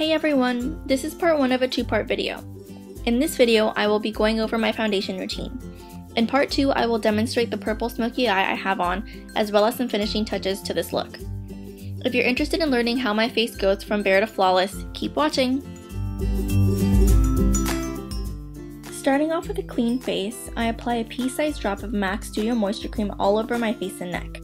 Hey everyone, this is part one of a two-part video. In this video, I will be going over my foundation routine. In part two, I will demonstrate the purple smoky eye I have on, as well as some finishing touches to this look. If you're interested in learning how my face goes from bare to flawless, keep watching! Starting off with a clean face, I apply a pea-sized drop of MAC Studio Moisture Cream all over my face and neck.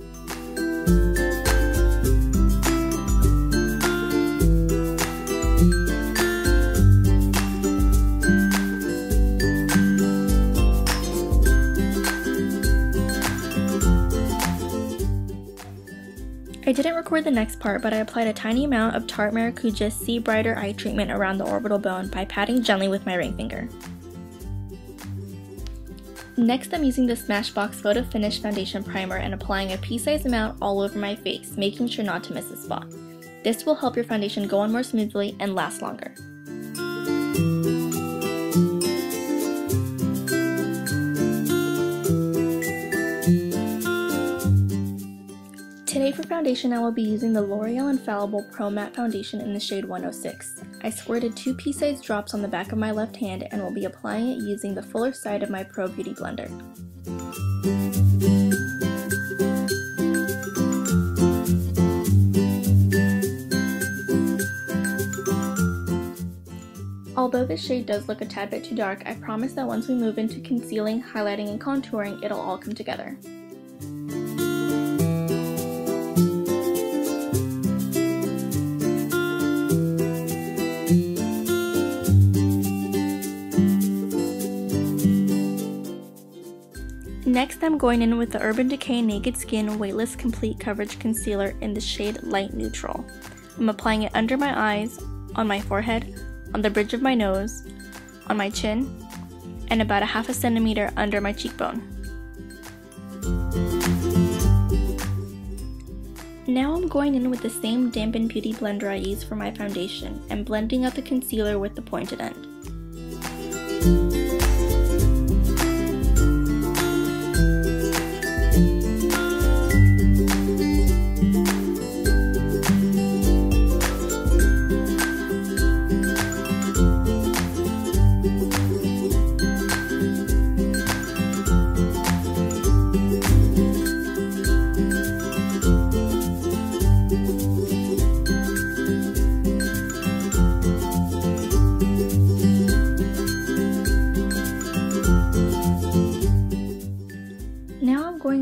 I didn't record the next part, but I applied a tiny amount of Tarte Maracuja C-Brighter Eye Treatment around the orbital bone by patting gently with my ring finger. Next, I'm using the Smashbox Photo Finish Foundation Primer and applying a pea-sized amount all over my face, making sure not to miss a spot. This will help your foundation go on more smoothly and last longer. For foundation I will be using the L'Oreal Infallible Pro Matte Foundation in the shade 106. I squirted two pea-sized drops on the back of my left hand and will be applying it using the fuller side of my Pro Beauty blender. Although this shade does look a tad bit too dark, I promise that once we move into concealing, highlighting, and contouring, it'll all come together. Next, I'm going in with the Urban Decay Naked Skin Weightless Complete Coverage Concealer in the shade Light Neutral. I'm applying it under my eyes, on my forehead, on the bridge of my nose, on my chin, and about a half a centimeter under my cheekbone. Now I'm going in with the same dampened beauty blender I used for my foundation and blending out the concealer with the pointed end.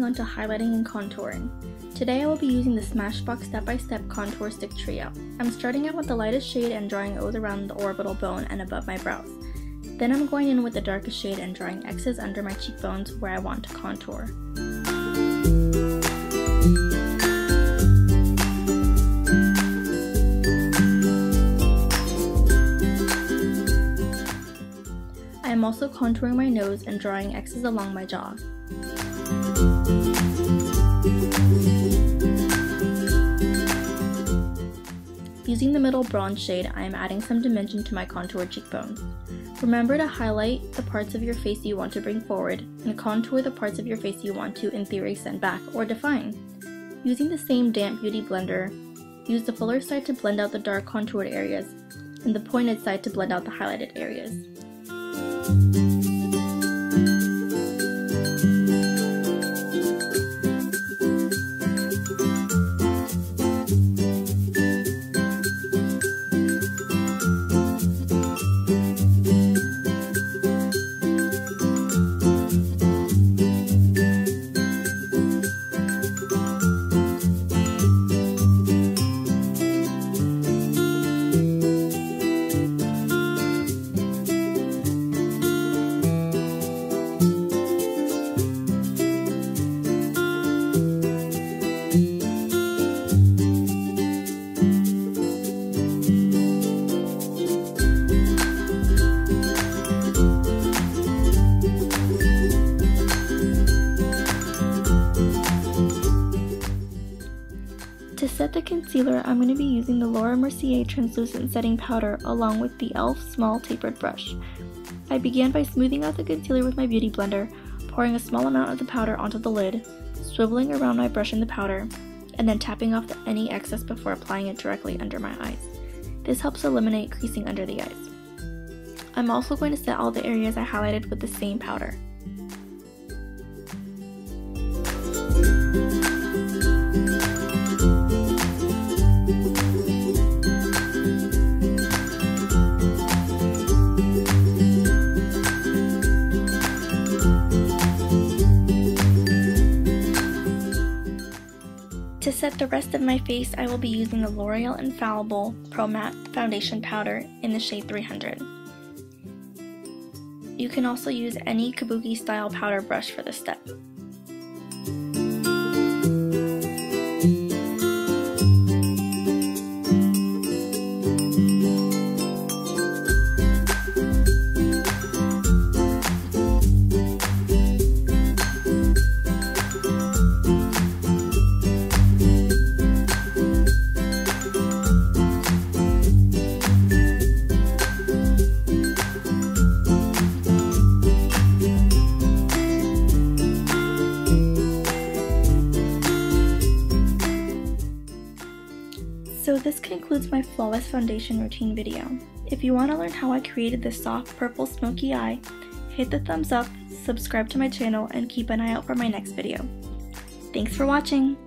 On to highlighting and contouring. Today I will be using the Smashbox Step by Step Contour Stick Trio. I'm starting out with the lightest shade and drawing O's around the orbital bone and above my brows. Then I'm going in with the darkest shade and drawing X's under my cheekbones where I want to contour. I am also contouring my nose and drawing X's along my jaw. Using the middle bronze shade, I am adding some dimension to my contour cheekbones. Remember to highlight the parts of your face you want to bring forward, and contour the parts of your face you want to, in theory, send back or define. Using the same damp beauty blender, use the fuller side to blend out the dark contoured areas, and the pointed side to blend out the highlighted areas. To set the concealer, I'm going to be using the Laura Mercier Translucent Setting Powder along with the e.l.f. Small Tapered Brush. I began by smoothing out the concealer with my beauty blender, pouring a small amount of the powder onto the lid, swiveling around my brush in the powder, and then tapping off the, any excess before applying it directly under my eyes. This helps eliminate creasing under the eyes. I'm also going to set all the areas I highlighted with the same powder. Set the rest of my face, I will be using the L'Oreal Infallible Pro Matte Foundation Powder in the shade 300. You can also use any kabuki style powder brush for this step. This concludes my flawless foundation routine video. If you want to learn how I created this soft purple smoky eye, hit the thumbs up, subscribe to my channel, and keep an eye out for my next video. Thanks for watching!